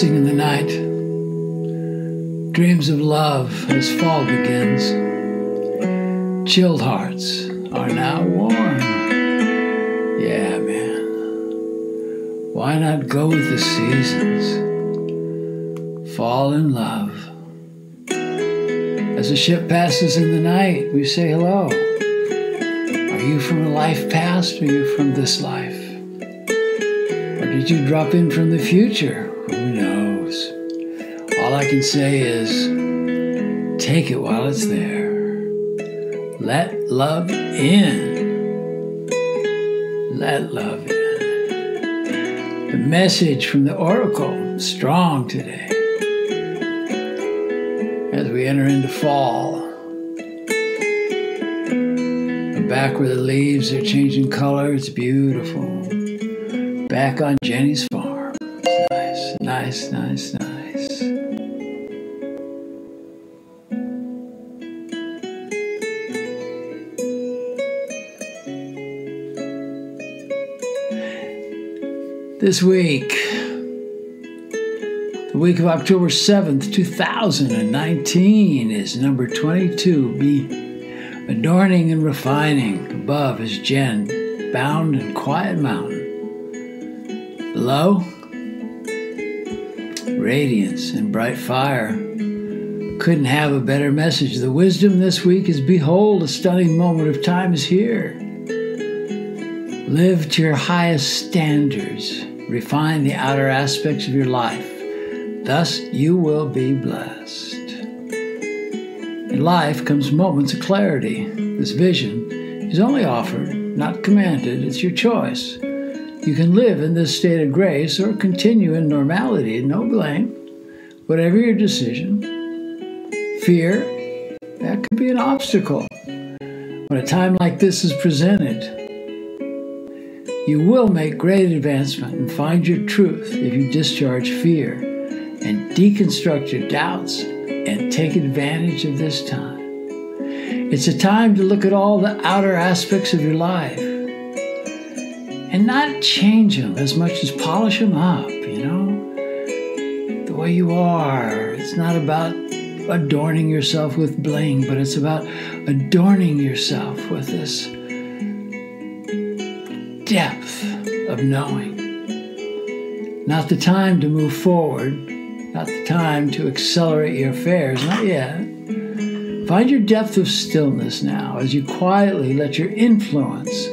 passing in the night. Dreams of love as fall begins. Chilled hearts are now warm. Yeah, man. Why not go with the seasons? Fall in love. As the ship passes in the night, we say hello. Are you from a life past or are you from this life? Or did you drop in from the future? Who knows? All I can say is take it while it's there. Let love in. Let love in. The message from the oracle strong today as we enter into fall. Back where the leaves are changing color, it's beautiful. Back on Jenny's farm. It's nice, nice, nice, nice. This week, the week of October 7th, 2019 is number 22. Be adorning and refining. Above is Jen, bound in quiet mountain. Below, radiance and bright fire. Couldn't have a better message. The wisdom this week is behold, a stunning moment of time is here. Live to your highest standards. Refine the outer aspects of your life. Thus, you will be blessed. In life comes moments of clarity. This vision is only offered, not commanded. It's your choice. You can live in this state of grace or continue in normality, no blame. Whatever your decision, fear, that could be an obstacle. When a time like this is presented, you will make great advancement and find your truth if you discharge fear and deconstruct your doubts and take advantage of this time. It's a time to look at all the outer aspects of your life and not change them as much as polish them up, you know? The way you are. It's not about adorning yourself with bling, but it's about adorning yourself with this depth of knowing. Not the time to move forward, not the time to accelerate your affairs, not yet. Find your depth of stillness now as you quietly let your influence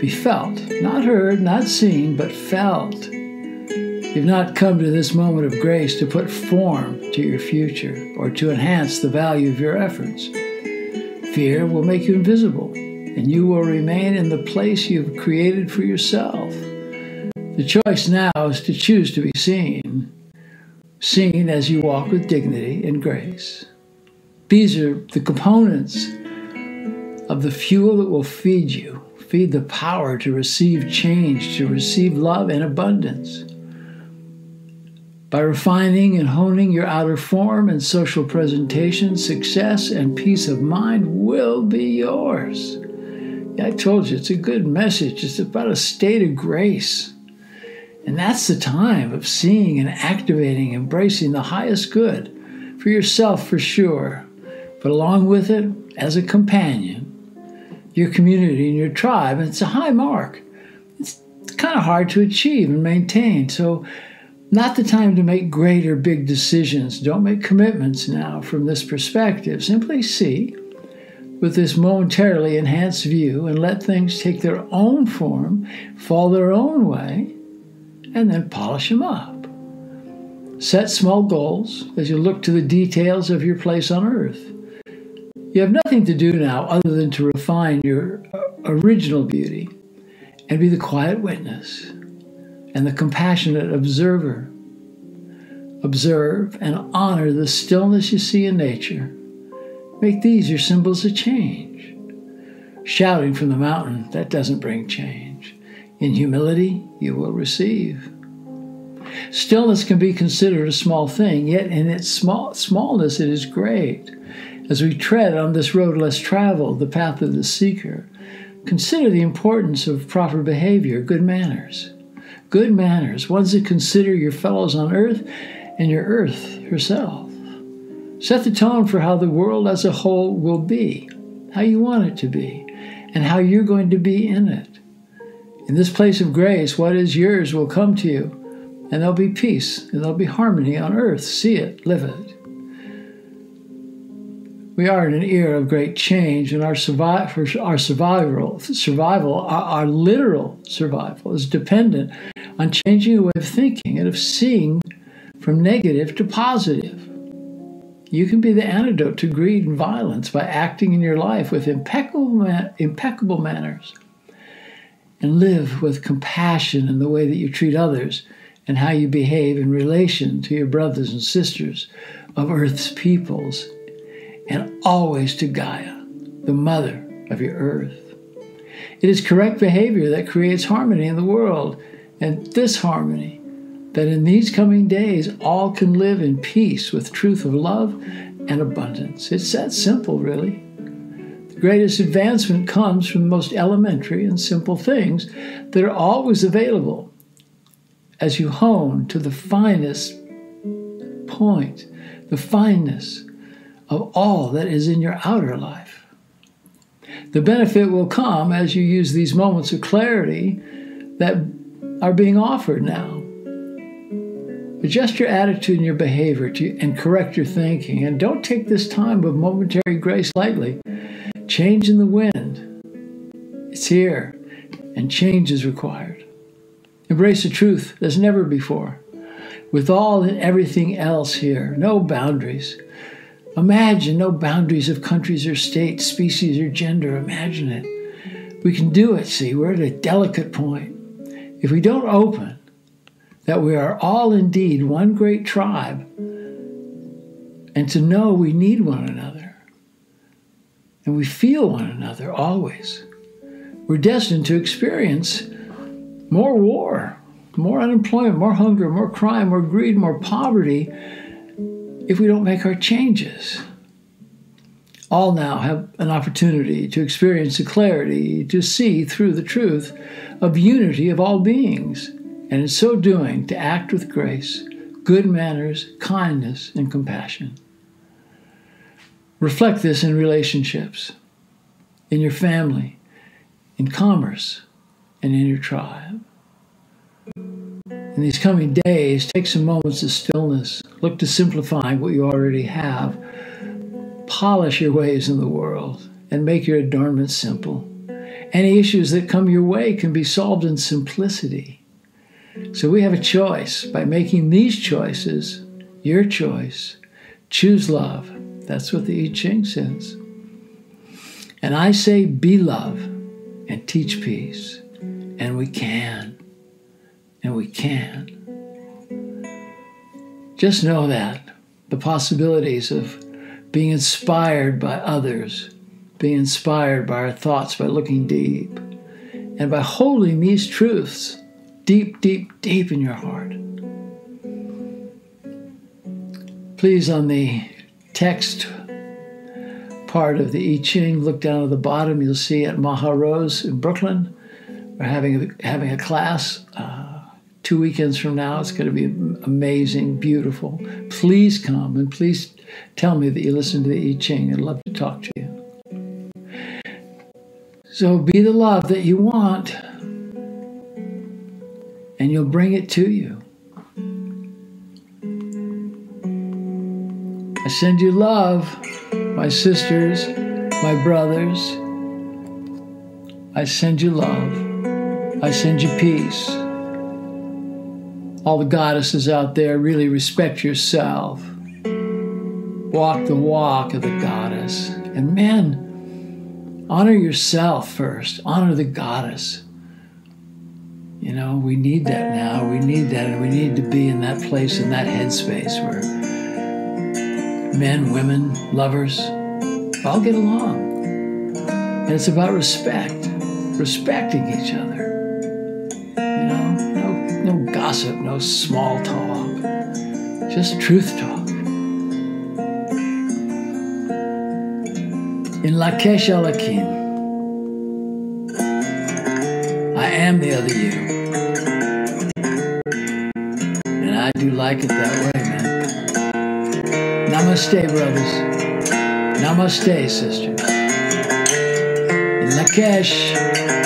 be felt, not heard, not seen, but felt. You've not come to this moment of grace to put form to your future or to enhance the value of your efforts. Fear will make you invisible, and you will remain in the place you've created for yourself. The choice now is to choose to be seen, seen as you walk with dignity and grace. These are the components of the fuel that will feed you, feed the power to receive change, to receive love and abundance. By refining and honing your outer form and social presentation, success and peace of mind will be yours. I told you, it's a good message. It's about a state of grace. And that's the time of seeing and activating, embracing the highest good for yourself for sure, but along with it, as a companion, your community and your tribe. And it's a high mark. It's kind of hard to achieve and maintain. So, not the time to make great or big decisions. Don't make commitments now from this perspective. Simply see with this momentarily enhanced view and let things take their own form, fall their own way, and then polish them up. Set small goals as you look to the details of your place on earth. You have nothing to do now other than to refine your uh, original beauty and be the quiet witness and the compassionate observer. Observe and honor the stillness you see in nature. Make these your symbols of change. Shouting from the mountain, that doesn't bring change. In humility, you will receive. Stillness can be considered a small thing, yet in its small, smallness it is great. As we tread on this road less traveled, the path of the seeker, consider the importance of proper behavior, good manners. good manners, ones that consider your fellows on earth and your earth herself. Set the tone for how the world as a whole will be, how you want it to be, and how you're going to be in it. In this place of grace, what is yours will come to you, and there'll be peace, and there'll be harmony on earth. See it, live it. We are in an era of great change, and our, survival, our survival, survival our, our literal survival, is dependent on changing a way of thinking and of seeing from negative to positive. You can be the antidote to greed and violence by acting in your life with impeccable, impeccable manners and live with compassion in the way that you treat others and how you behave in relation to your brothers and sisters of Earth's peoples, and always to Gaia, the mother of your Earth. It is correct behavior that creates harmony in the world, and this harmony, that in these coming days all can live in peace with truth of love and abundance. It's that simple, really The greatest advancement comes from the most elementary and simple things that are always available as you hone to the finest point, the fineness of all that is in your outer life. The benefit will come as you use these moments of clarity that are being offered now. Adjust your attitude and your behavior to, and correct your thinking. And don't take this time of momentary grace lightly. Change in the wind. It's here, and change is required. Embrace the truth as never before. With all and everything else here, no boundaries. Imagine no boundaries of countries or states, species or gender. Imagine it. We can do it, see, we're at a delicate point. If we don't open that we are all indeed one great tribe, and to know we need one another, and we feel one another always. We're destined to experience more war, more unemployment, more hunger, more crime, more greed, more poverty if we don't make our changes. All now have an opportunity to experience the clarity, to see through the truth of unity of all beings, and in so doing, to act with grace, good manners, kindness, and compassion. Reflect this in relationships, in your family, in commerce, and in your tribe. In these coming days, take some moments of stillness. Look to simplifying what you already have. Polish your ways in the world and make your adornments simple. Any issues that come your way can be solved in simplicity. So we have a choice. By making these choices, your choice, choose love that's what the I Ching says. And I say, be love and teach peace. And we can. And we can. Just know that the possibilities of being inspired by others, being inspired by our thoughts by looking deep, and by holding these truths deep, deep, deep in your heart. Please, on the text part of the I Ching, look down at the bottom, you'll see at Maha Rose in Brooklyn, we're having a, having a class uh, two weekends from now. It's going to be amazing, beautiful. Please come and please tell me that you listen to the I Ching. I'd love to talk to you. So be the love that you want, and you'll bring it to you. I send you love, my sisters, my brothers. I send you love. I send you peace. All the goddesses out there, really respect yourself. Walk the walk of the goddess. And men, honor yourself first, honor the goddess. You know, we need that now. We need that, and we need to be in that place, in that headspace where men, women, lovers, all get along. And it's about respect, respecting each other. You know, no, no gossip, no small talk, just truth talk. In Lakesh Alakim, am the other you. And I do like it that way, man. Namaste, brothers. Namaste, sisters. Lakesh.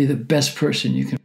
Be the best person you can